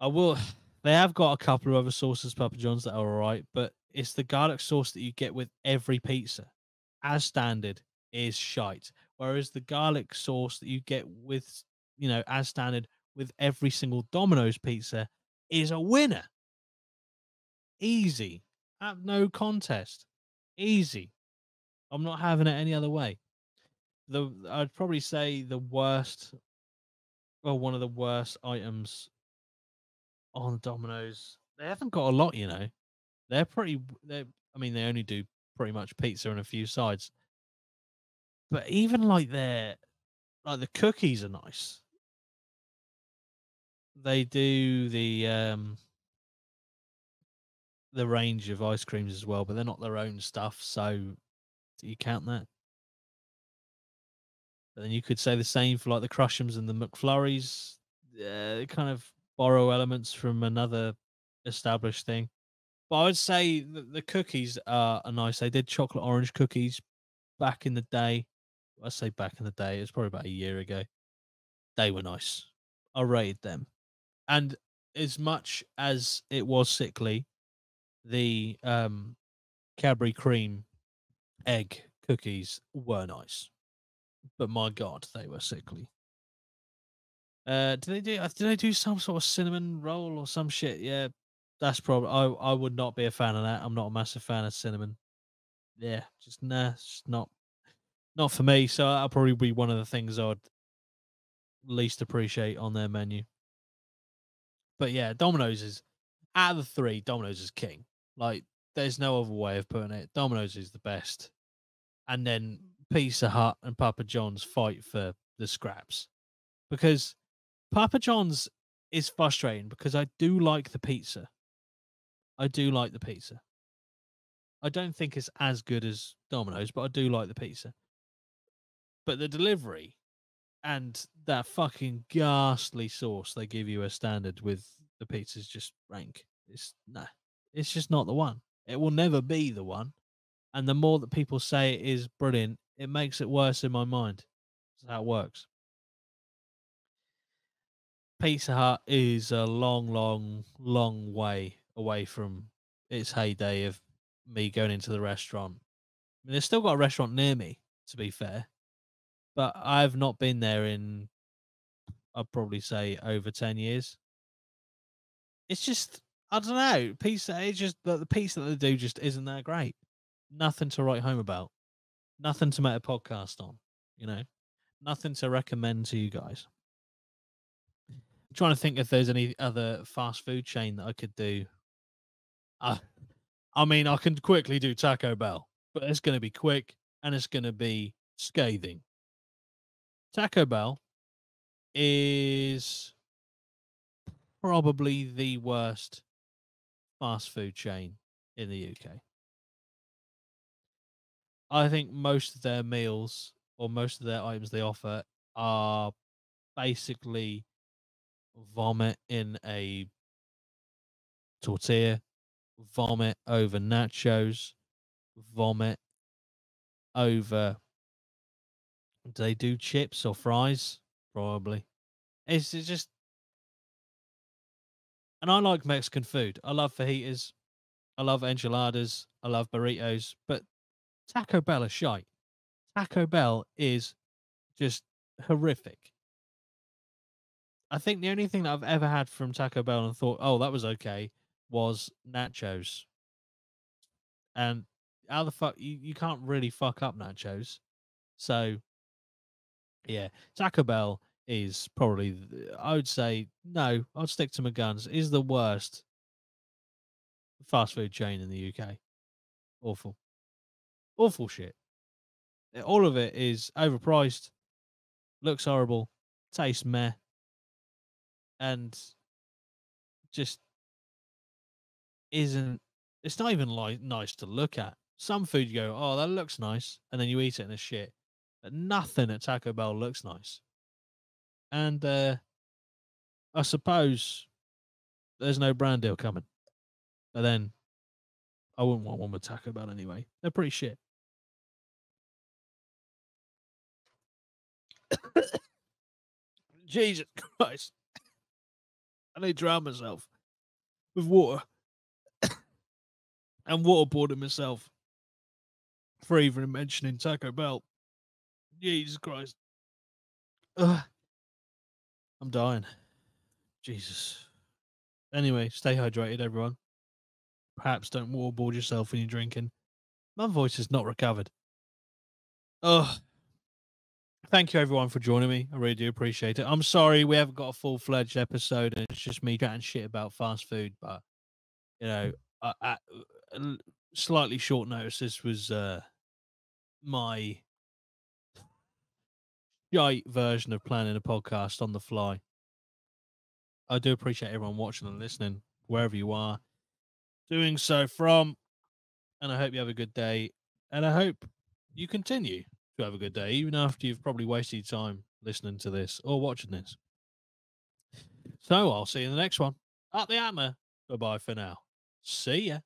I will. They have got a couple of other sauces, Papa John's, that are all right, but it's the garlic sauce that you get with every pizza, as standard, is shite. Whereas the garlic sauce that you get with, you know, as standard with every single Domino's pizza is a winner. Easy. Have no contest. Easy. I'm not having it any other way. The I'd probably say the worst well, one of the worst items on Domino's. They haven't got a lot, you know. They're pretty they I mean they only do pretty much pizza and a few sides. But even like their like the cookies are nice. They do the um the range of ice creams as well, but they're not their own stuff, so do you count that? But then you could say the same for like the Krushems and the McFlurries. Uh, they kind of borrow elements from another established thing. But I would say the cookies are, are nice. They did chocolate orange cookies back in the day. I say back in the day, it was probably about a year ago. They were nice. I rated them. And as much as it was sickly, the um Cadbury Creme Egg cookies were nice. But my god, they were sickly. Uh, did they do? uh, Did they do some sort of cinnamon roll or some shit? Yeah, that's probably. I I would not be a fan of that. I'm not a massive fan of cinnamon. Yeah, just nah, it's not not for me. So that'll probably be one of the things I'd least appreciate on their menu. But yeah, Domino's is out of the three, Domino's is king. Like, there's no other way of putting it. Domino's is the best, and then Pizza Hut and Papa John's fight for the scraps because Papa John's is frustrating because I do like the pizza. I do like the pizza. I don't think it's as good as Domino's, but I do like the pizza. But the delivery and that fucking ghastly sauce they give you as standard with the pizza is just rank. It's nah, it's just not the one. It will never be the one. And the more that people say it is brilliant, it makes it worse in my mind. That's how it works. Pizza Hut is a long, long, long way away from its heyday of me going into the restaurant. I mean, they've still got a restaurant near me, to be fair, but I've not been there in, I'd probably say, over 10 years. It's just, I don't know, pizza, it's just the, the pizza that they do just isn't that great. Nothing to write home about, nothing to make a podcast on, you know, nothing to recommend to you guys. I'm trying to think if there's any other fast food chain that I could do. Uh, I mean, I can quickly do Taco Bell, but it's going to be quick and it's going to be scathing. Taco Bell is probably the worst fast food chain in the UK. I think most of their meals or most of their items they offer are basically vomit in a tortilla, vomit over nachos, vomit over. Do they do chips or fries? Probably. It's, it's just. And I like Mexican food. I love fajitas. I love enchiladas. I love burritos. But Taco Bell is shite. Taco Bell is just horrific. I think the only thing that I've ever had from Taco Bell and thought, oh, that was okay, was nachos. And how the fuck you, you can't really fuck up nachos. So yeah, Taco Bell is probably I would say no, I'd stick to my guns, is the worst fast food chain in the UK. Awful. Awful shit. Eh, all of it is overpriced, looks horrible, tastes meh, and just isn't it's not even like nice to look at. Some food you go, oh, that looks nice, and then you eat it and it's shit. But nothing at Taco Bell looks nice. And uh, I suppose there's no brand deal coming. But then I wouldn't want one with Taco Bell anyway. They're pretty shit. Jesus Christ. I need to drown myself with water and waterboarding myself for even mentioning Taco Bell. Jesus Christ. Ugh. I'm dying. Jesus. Anyway, stay hydrated, everyone. Perhaps don't waterboard yourself when you're drinking. My voice is not recovered. Oh, thank you everyone for joining me. I really do appreciate it. I'm sorry we haven't got a full fledged episode and it's just me chatting shit about fast food, but you know, I, I, slightly short notice. This was uh, my shite version of planning a podcast on the fly. I do appreciate everyone watching and listening wherever you are doing so from. And I hope you have a good day. And I hope you continue to have a good day, even after you've probably wasted time listening to this or watching this. So I'll see you in the next one. Up the APMA. Bye bye for now. See ya.